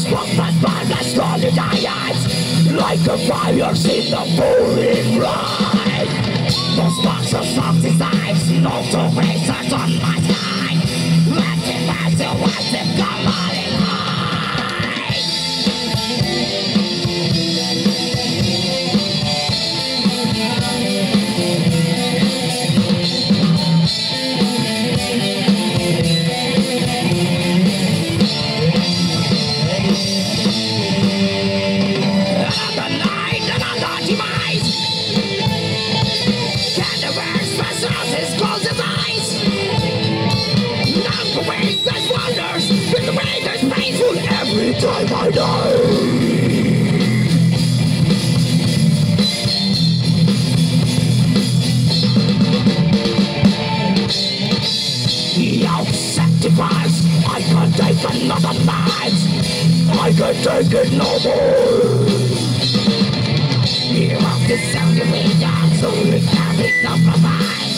smoke must burn and slowly Like a fires in the pouring rain Those sparks of desires, no two faces on my take another man's I can take it no more. You have to sell your way down So you can be compromised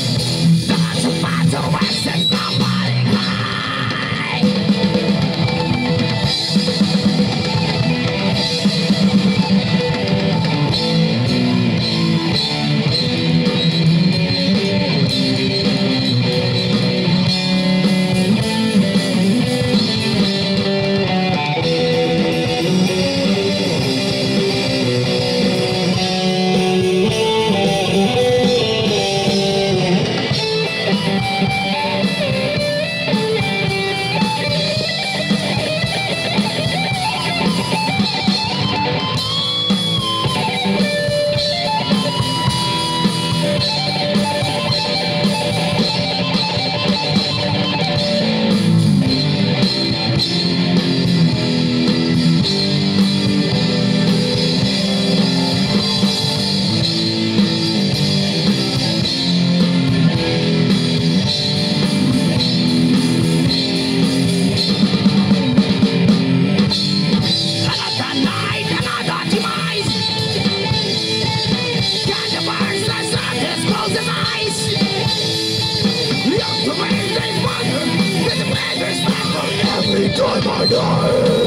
die